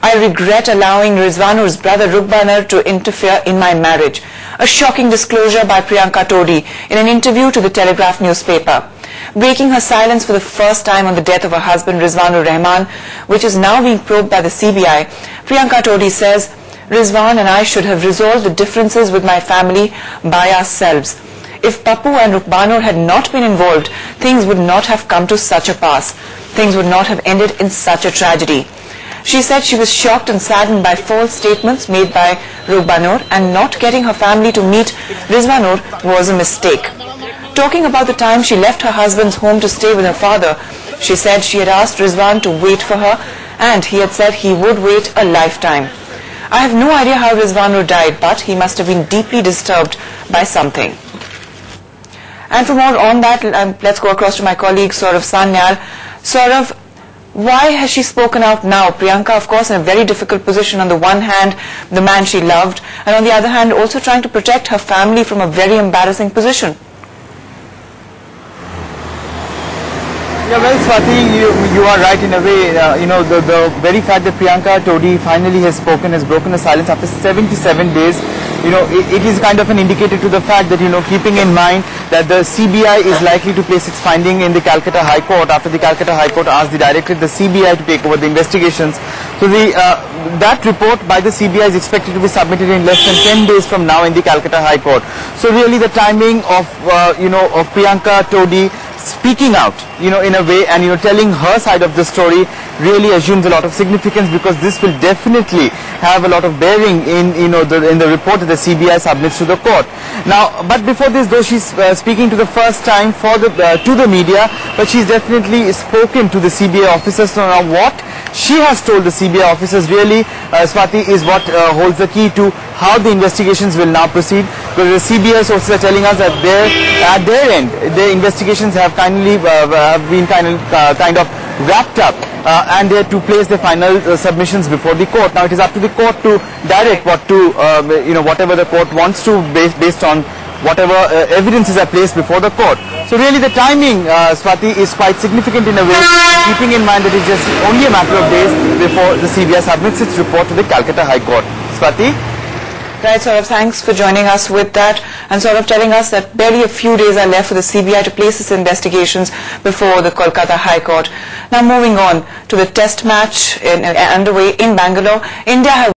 I regret allowing Rizwanur's brother Rukbanur to interfere in my marriage. A shocking disclosure by Priyanka Todi in an interview to the Telegraph newspaper. Breaking her silence for the first time on the death of her husband Rizwanur Rehman, which is now being probed by the CBI, Priyanka Todi says, Rizwan and I should have resolved the differences with my family by ourselves. If Papu and Rukbanur had not been involved, things would not have come to such a pass. Things would not have ended in such a tragedy. She said she was shocked and saddened by false statements made by Rukbanur and not getting her family to meet Rizwanur was a mistake. Talking about the time she left her husband's home to stay with her father, she said she had asked Rizwan to wait for her and he had said he would wait a lifetime. I have no idea how Rizwanur died, but he must have been deeply disturbed by something. And for more on that, um, let's go across to my colleague Saurav Sanyal. Saurav, why has she spoken out now? Priyanka, of course, in a very difficult position. On the one hand, the man she loved, and on the other hand, also trying to protect her family from a very embarrassing position. Yeah, well, Swati, you, you are right in a way. Uh, you know, the, the very fact that Priyanka Todi finally has spoken, has broken the silence after 77 days, you know, it, it is kind of an indicator to the fact that, you know, keeping in mind that the CBI is likely to place its finding in the Calcutta High Court after the Calcutta High Court asked the directorate, the CBI, to take over the investigations. So the uh, that report by the CBI is expected to be submitted in less than 10 days from now in the Calcutta High Court. So really the timing of, uh, you know, of Priyanka Todi speaking out, you know, in a way and, you know, telling her side of the story really assumes a lot of significance because this will definitely have a lot of bearing in, you know, the, in the report that the CBI submits to the court. Now, but before this, though she's uh, speaking to the first time for the, uh, to the media, but she's definitely spoken to the CBI officers. Now what she has told the CBI officers really, uh, Swati, is what uh, holds the key to how the investigations will now proceed. Because the CBI sources are telling us that they, at their end, their investigations have kindly uh, have been kind of, uh, kind of wrapped up uh, and they're to place the final uh, submissions before the court. Now it is up to the court to direct what to, you know, whatever the court wants to based, based on whatever uh, evidences are placed before the court. So really the timing, uh, Swati, is quite significant in a way, keeping in mind that it's just only a matter of days before the CBI submits its report to the Calcutta High Court. Swati? Right, Saurav, thanks for joining us with that and sort of telling us that barely a few days are left for the CBI to place its investigations before the Kolkata High Court. Now moving on to the test match in, uh, underway in Bangalore, India